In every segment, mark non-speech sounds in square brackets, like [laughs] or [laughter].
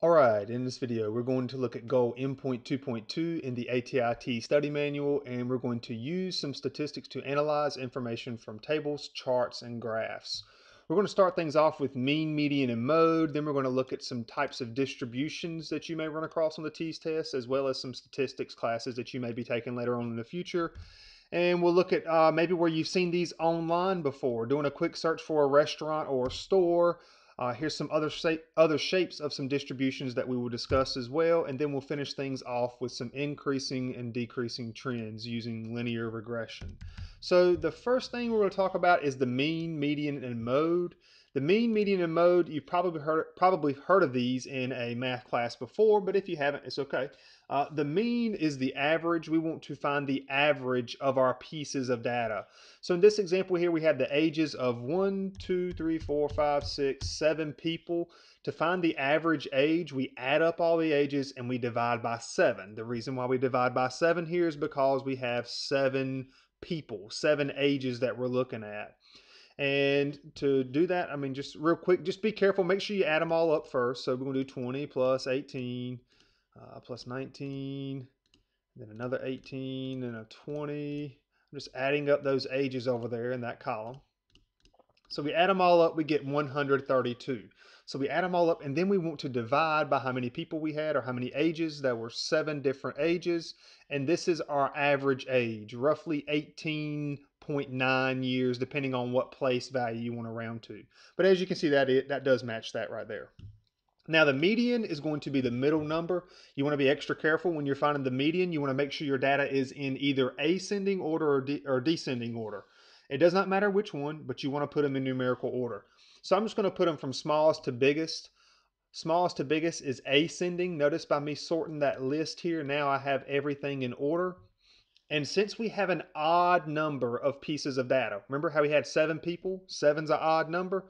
Alright, in this video we're going to look at goal M.2.2 in the ATIT study manual and we're going to use some statistics to analyze information from tables, charts, and graphs. We're going to start things off with mean, median, and mode, then we're going to look at some types of distributions that you may run across on the TEAS test as well as some statistics classes that you may be taking later on in the future. And we'll look at uh, maybe where you've seen these online before, doing a quick search for a restaurant or a store, uh, here's some other, shape, other shapes of some distributions that we will discuss as well, and then we'll finish things off with some increasing and decreasing trends using linear regression. So the first thing we're going to talk about is the mean, median, and mode. The mean, median, and mode, you've probably heard, probably heard of these in a math class before, but if you haven't, it's okay. Uh, the mean is the average. We want to find the average of our pieces of data. So in this example here, we have the ages of one, two, three, four, five, six, seven people. To find the average age, we add up all the ages and we divide by seven. The reason why we divide by seven here is because we have seven people, seven ages that we're looking at. And to do that, I mean, just real quick, just be careful. Make sure you add them all up first. So we're going to do 20 plus 18 uh, plus 19, then another 18 and a 20. I'm just adding up those ages over there in that column. So we add them all up, we get 132. So we add them all up and then we want to divide by how many people we had or how many ages. There were seven different ages. And this is our average age, roughly 18.9 years, depending on what place value you want to round to. But as you can see, that it that does match that right there. Now the median is going to be the middle number. You want to be extra careful when you're finding the median. You want to make sure your data is in either ascending order or, de or descending order. It does not matter which one, but you want to put them in numerical order. So I'm just going to put them from smallest to biggest. Smallest to biggest is ascending. Notice by me sorting that list here, now I have everything in order. And since we have an odd number of pieces of data, remember how we had seven people? Seven's an odd number.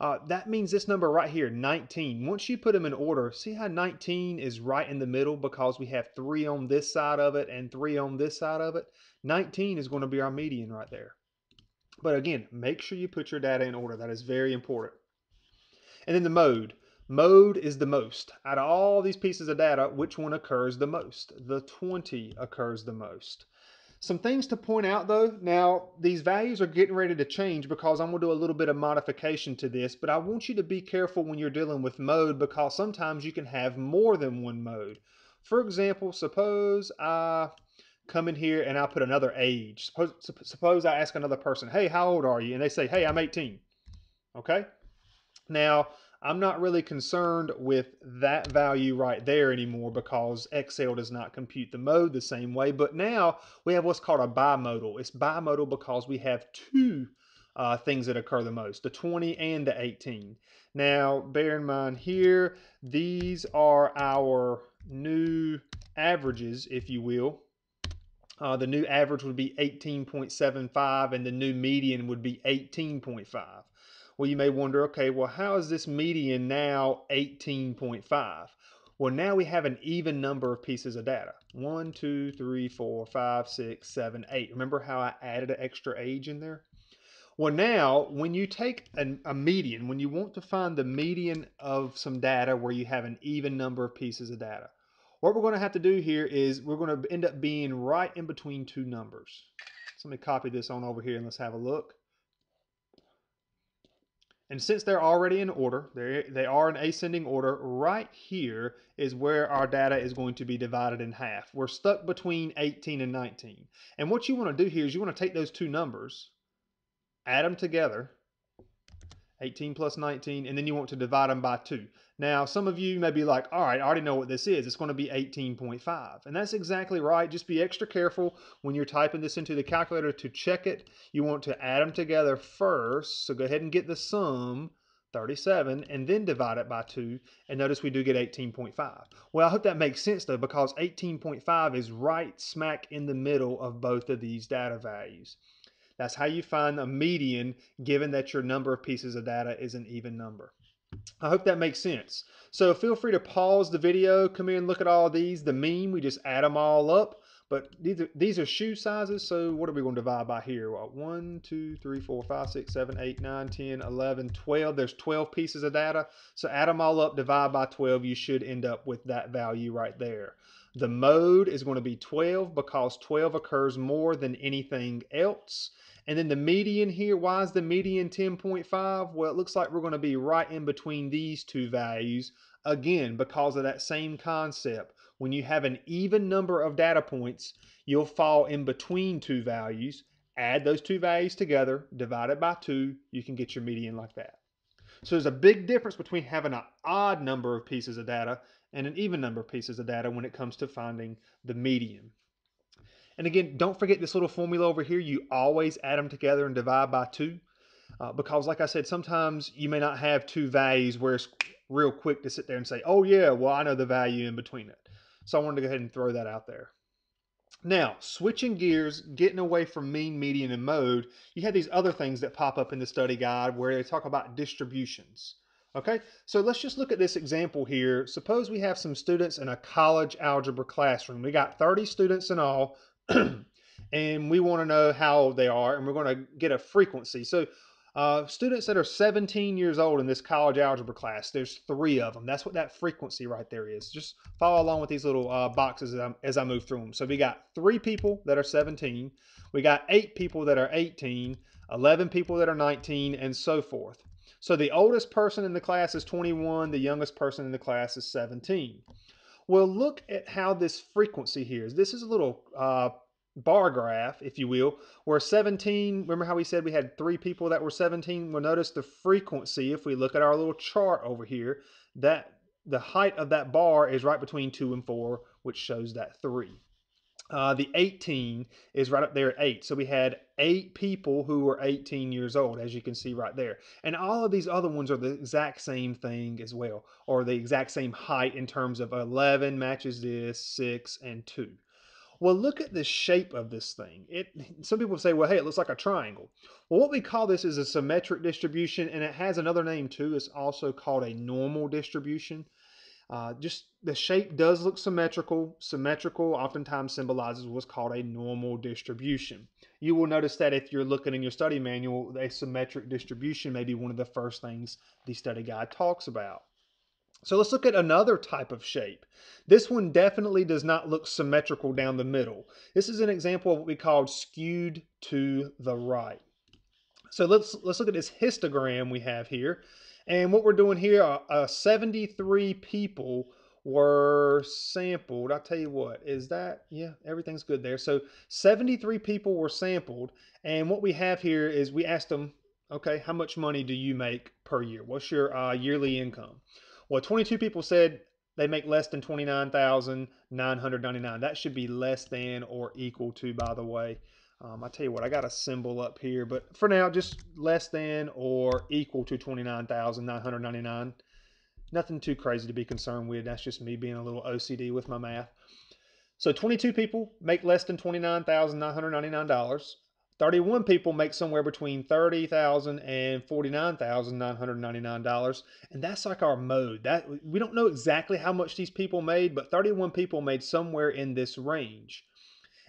Uh, that means this number right here, 19. Once you put them in order, see how 19 is right in the middle because we have three on this side of it and three on this side of it? 19 is going to be our median right there. But again, make sure you put your data in order. That is very important. And then the mode. Mode is the most. Out of all these pieces of data, which one occurs the most? The 20 occurs the most. Some things to point out though, now these values are getting ready to change because I'm going to do a little bit of modification to this, but I want you to be careful when you're dealing with mode because sometimes you can have more than one mode. For example, suppose I come in here and I put another age. Suppose, suppose I ask another person, hey, how old are you? And they say, hey, I'm 18. Okay? Now, I'm not really concerned with that value right there anymore because Excel does not compute the mode the same way. But now we have what's called a bimodal. It's bimodal because we have two uh, things that occur the most, the 20 and the 18. Now, bear in mind here, these are our new averages, if you will. Uh, the new average would be 18.75 and the new median would be 18.5. Well, you may wonder, okay, well, how is this median now 18.5? Well, now we have an even number of pieces of data. One, two, three, four, five, six, seven, eight. Remember how I added an extra age in there? Well, now, when you take an, a median, when you want to find the median of some data where you have an even number of pieces of data, what we're going to have to do here is we're going to end up being right in between two numbers. So let me copy this on over here and let's have a look. And since they're already in order, they are in ascending order, right here is where our data is going to be divided in half. We're stuck between 18 and 19. And what you want to do here is you want to take those two numbers, add them together, 18 plus 19, and then you want to divide them by 2. Now, some of you may be like, all right, I already know what this is. It's going to be 18.5. And that's exactly right. Just be extra careful when you're typing this into the calculator to check it. You want to add them together first. So go ahead and get the sum, 37, and then divide it by 2. And notice we do get 18.5. Well, I hope that makes sense, though, because 18.5 is right smack in the middle of both of these data values. That's how you find a median given that your number of pieces of data is an even number. I hope that makes sense. So feel free to pause the video, come in, look at all these. The mean, we just add them all up. But these are, these are shoe sizes, so what are we going to divide by here? Well, 1, 2, 3, 4, 5, 6, 7, 8, 9, 10, 11, 12. There's 12 pieces of data. So add them all up, divide by 12, you should end up with that value right there. The mode is going to be 12 because 12 occurs more than anything else. And then the median here, why is the median 10.5? Well, it looks like we're going to be right in between these two values. Again, because of that same concept. When you have an even number of data points, you'll fall in between two values. Add those two values together, divide it by two, you can get your median like that. So there's a big difference between having an odd number of pieces of data and an even number of pieces of data when it comes to finding the median. And again, don't forget this little formula over here. You always add them together and divide by two. Uh, because like I said, sometimes you may not have two values where it's real quick to sit there and say, oh yeah, well, I know the value in between it. So I wanted to go ahead and throw that out there. Now, switching gears, getting away from mean, median, and mode, you have these other things that pop up in the study guide where they talk about distributions. Okay, so let's just look at this example here. Suppose we have some students in a college algebra classroom. We got 30 students in all, [clears throat] and we want to know how old they are, and we're going to get a frequency. So uh, students that are 17 years old in this college algebra class, there's three of them. That's what that frequency right there is. Just follow along with these little uh, boxes as I, as I move through them. So we got three people that are 17. We got eight people that are 18, 11 people that are 19, and so forth. So the oldest person in the class is 21. The youngest person in the class is 17. Well, look at how this frequency here is. This is a little uh, bar graph, if you will, where 17, remember how we said we had three people that were 17? Well, notice the frequency, if we look at our little chart over here, that the height of that bar is right between 2 and 4, which shows that 3. Uh, the 18 is right up there at 8. So we had 8 people who were 18 years old, as you can see right there. And all of these other ones are the exact same thing as well, or the exact same height in terms of 11 matches this, 6, and 2. Well, look at the shape of this thing. It [laughs] some people say, well, hey, it looks like a triangle. Well, what we call this is a symmetric distribution, and it has another name too. It's also called a normal distribution. Uh, just the shape does look symmetrical. Symmetrical oftentimes symbolizes what's called a normal distribution. You will notice that if you're looking in your study manual, a symmetric distribution may be one of the first things the study guide talks about. So let's look at another type of shape. This one definitely does not look symmetrical down the middle. This is an example of what we call skewed to the right. So let's let's look at this histogram we have here. And what we're doing here, uh, uh, 73 people were sampled. I'll tell you what, is that, yeah, everything's good there. So 73 people were sampled. And what we have here is we asked them, okay, how much money do you make per year? What's your uh, yearly income? Well, 22 people said they make less than 29,999. That should be less than or equal to, by the way. Um, I tell you what, I got a symbol up here, but for now, just less than or equal to 29,999. Nothing too crazy to be concerned with. That's just me being a little OCD with my math. So 22 people make less than $29,999. 31 people make somewhere between $30,000 and $49,999 and that's like our mode. That we don't know exactly how much these people made, but 31 people made somewhere in this range.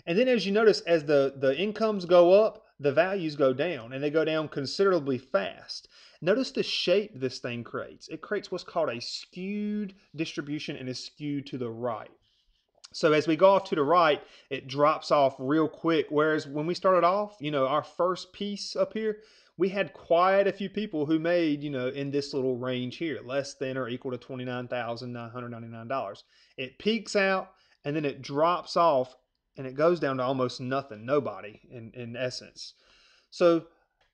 And then as you notice as the the incomes go up, the values go down and they go down considerably fast. Notice the shape this thing creates. It creates what's called a skewed distribution and is skewed to the right. So as we go off to the right, it drops off real quick. Whereas when we started off, you know, our first piece up here, we had quite a few people who made, you know, in this little range here, less than or equal to $29,999. It peaks out and then it drops off and it goes down to almost nothing, nobody in, in essence. So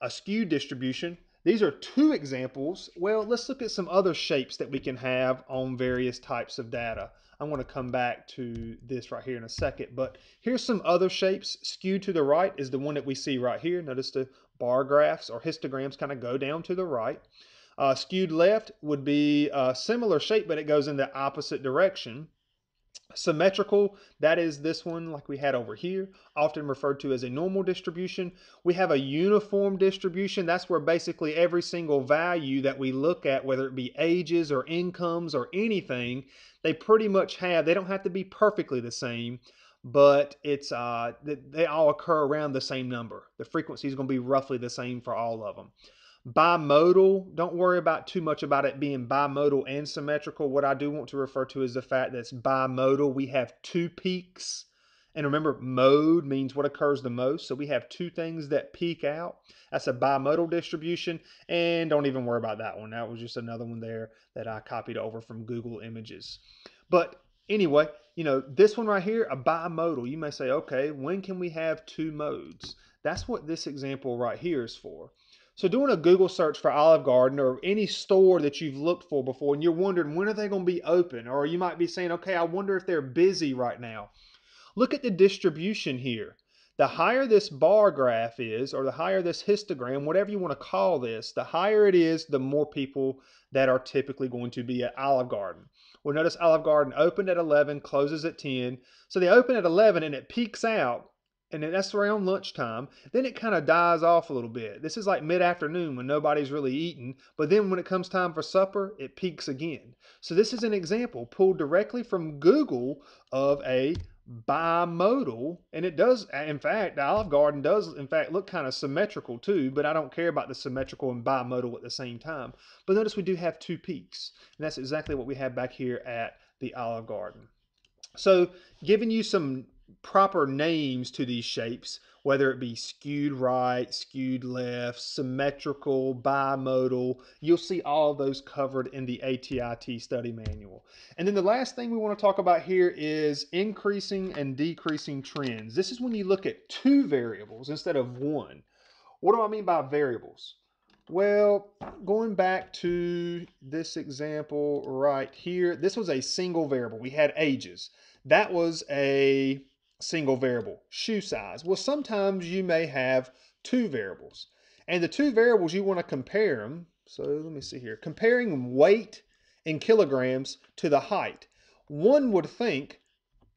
a skewed distribution, these are two examples. Well, let's look at some other shapes that we can have on various types of data. I'm going to come back to this right here in a second, but here's some other shapes. Skewed to the right is the one that we see right here. Notice the bar graphs or histograms kind of go down to the right. Uh, skewed left would be a similar shape, but it goes in the opposite direction. Symmetrical, that is this one like we had over here, often referred to as a normal distribution. We have a uniform distribution. That's where basically every single value that we look at, whether it be ages or incomes or anything, they pretty much have, they don't have to be perfectly the same, but it's uh, they all occur around the same number. The frequency is going to be roughly the same for all of them. Bimodal, don't worry about too much about it being bimodal and symmetrical. What I do want to refer to is the fact that it's bimodal. We have two peaks. And remember, mode means what occurs the most. So we have two things that peak out. That's a bimodal distribution. And don't even worry about that one. That was just another one there that I copied over from Google Images. But anyway, you know, this one right here, a bimodal. You may say, okay, when can we have two modes? That's what this example right here is for. So doing a Google search for Olive Garden or any store that you've looked for before and you're wondering when are they going to be open or you might be saying, okay, I wonder if they're busy right now. Look at the distribution here. The higher this bar graph is or the higher this histogram, whatever you want to call this, the higher it is, the more people that are typically going to be at Olive Garden. Well, notice Olive Garden opened at 11, closes at 10. So they open at 11 and it peaks out and that's around lunchtime. Then it kind of dies off a little bit. This is like mid afternoon when nobody's really eating, but then when it comes time for supper, it peaks again. So this is an example pulled directly from Google of a bimodal and it does in fact the olive garden does in fact look kind of symmetrical too but i don't care about the symmetrical and bimodal at the same time but notice we do have two peaks and that's exactly what we have back here at the olive garden so giving you some proper names to these shapes, whether it be skewed right, skewed left, symmetrical, bimodal. You'll see all of those covered in the ATIT study manual. And then the last thing we want to talk about here is increasing and decreasing trends. This is when you look at two variables instead of one. What do I mean by variables? Well, going back to this example right here, this was a single variable. We had ages. That was a single variable, shoe size. Well, sometimes you may have two variables. And the two variables you want to compare them. So let me see here. Comparing weight in kilograms to the height. One would think,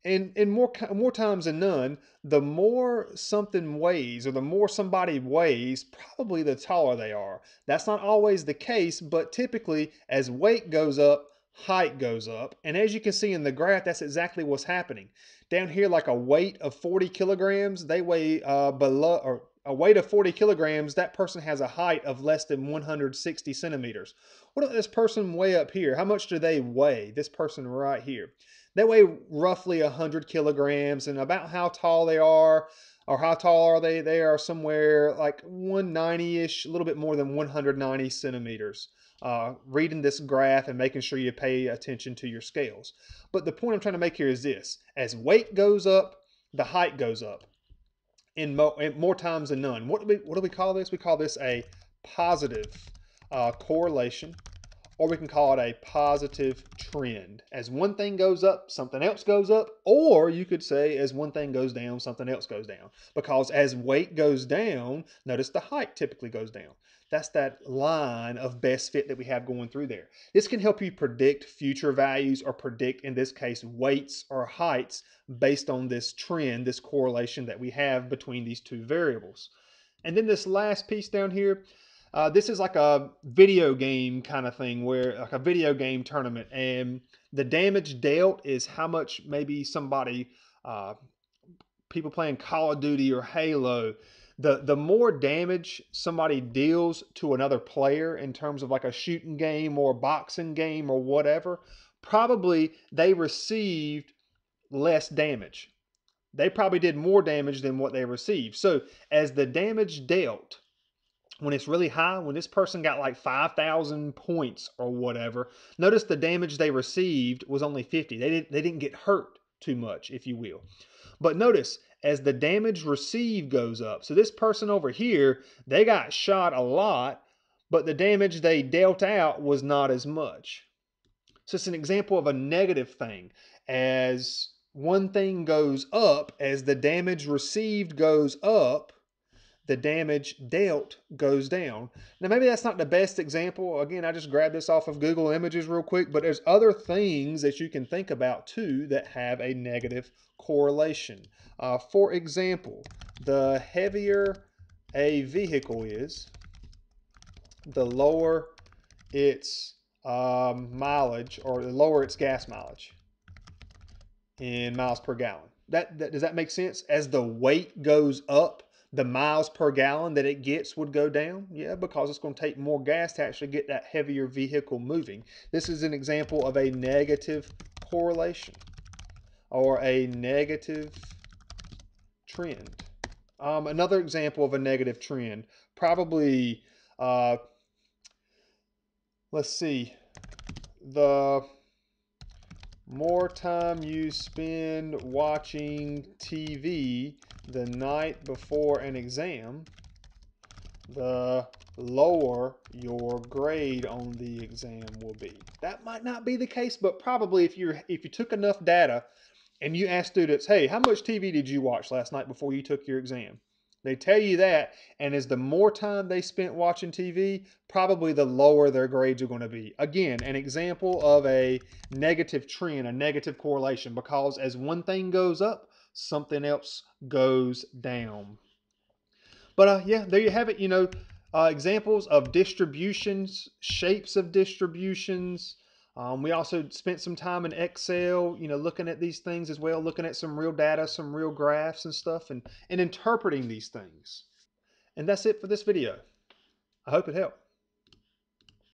and, and more, more times than none, the more something weighs or the more somebody weighs, probably the taller they are. That's not always the case, but typically as weight goes up, height goes up. And as you can see in the graph, that's exactly what's happening. Down here, like a weight of 40 kilograms, they weigh uh, below, or a weight of 40 kilograms, that person has a height of less than 160 centimeters. What does this person weigh up here? How much do they weigh? This person right here. They weigh roughly 100 kilograms and about how tall they are or how tall are they? They are somewhere like 190-ish, a little bit more than 190 centimeters uh, reading this graph and making sure you pay attention to your scales. But the point I'm trying to make here is this. As weight goes up, the height goes up in, mo in more times than none. What do, we, what do we call this? We call this a positive uh, correlation or we can call it a positive trend. As one thing goes up, something else goes up, or you could say as one thing goes down, something else goes down. Because as weight goes down, notice the height typically goes down. That's that line of best fit that we have going through there. This can help you predict future values or predict, in this case, weights or heights based on this trend, this correlation that we have between these two variables. And then this last piece down here, uh, this is like a video game kind of thing where like a video game tournament and the damage dealt is how much maybe somebody uh, people playing Call of Duty or Halo the the more damage somebody deals to another player in terms of like a shooting game or boxing game or whatever, probably they received less damage. They probably did more damage than what they received. So as the damage dealt, when it's really high, when this person got like 5,000 points or whatever, notice the damage they received was only 50. They, did, they didn't get hurt too much, if you will. But notice as the damage received goes up. So this person over here, they got shot a lot, but the damage they dealt out was not as much. So it's an example of a negative thing. As one thing goes up, as the damage received goes up, the damage dealt goes down. Now, maybe that's not the best example. Again, I just grabbed this off of Google Images real quick, but there's other things that you can think about too that have a negative correlation. Uh, for example, the heavier a vehicle is, the lower its um, mileage or the lower its gas mileage in miles per gallon. that, that does that make sense? As the weight goes up, the miles per gallon that it gets would go down? Yeah, because it's going to take more gas to actually get that heavier vehicle moving. This is an example of a negative correlation or a negative trend. Um, another example of a negative trend, probably, uh, let's see, the more time you spend watching TV the night before an exam, the lower your grade on the exam will be. That might not be the case, but probably if you if you took enough data and you ask students, "Hey, how much TV did you watch last night before you took your exam?" They tell you that, and as the more time they spent watching TV, probably the lower their grades are going to be. Again, an example of a negative trend, a negative correlation, because as one thing goes up, something else goes down. But uh, yeah, there you have it. You know, uh, examples of distributions, shapes of distributions. Um, we also spent some time in Excel, you know, looking at these things as well, looking at some real data, some real graphs and stuff, and, and interpreting these things. And that's it for this video. I hope it helped.